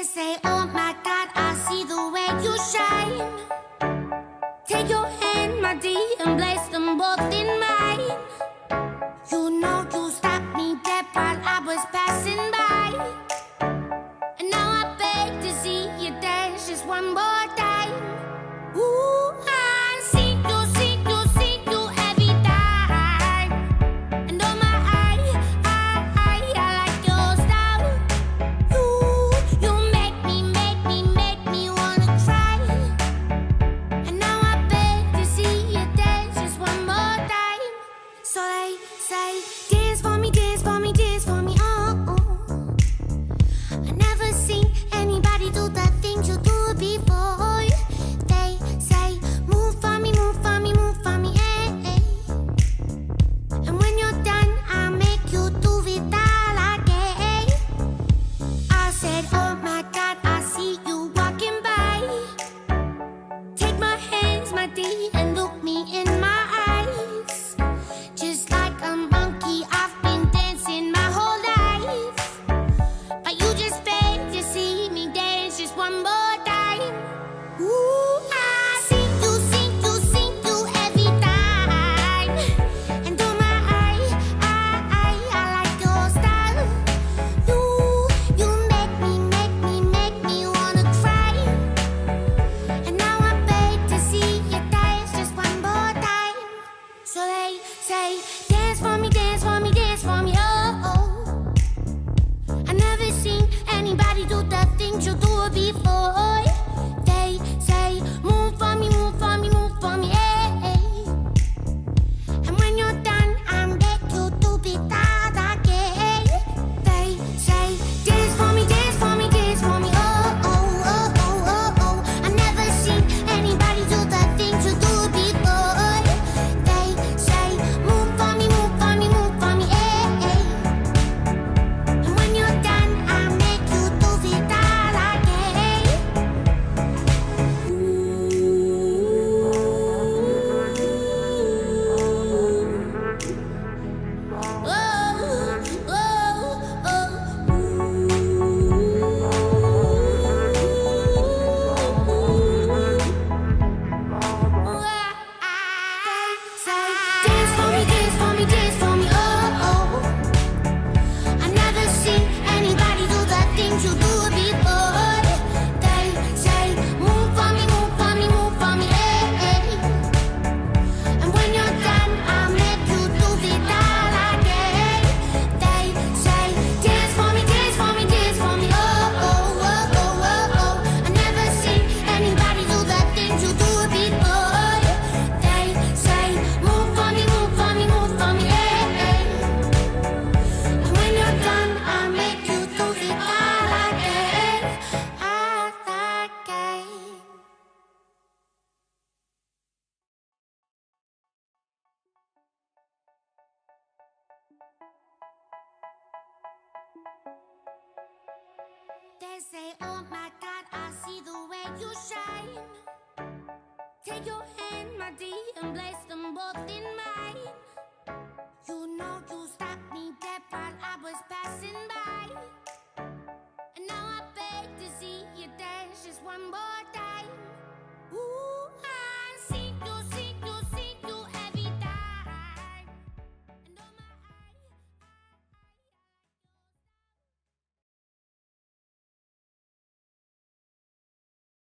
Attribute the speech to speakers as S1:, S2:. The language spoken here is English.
S1: they say, oh my. you shine. Take your hand, my dear, and place them both in mine. You know you stopped me dead while I was passing by. And now I beg to see you dance just one more time. Ooh.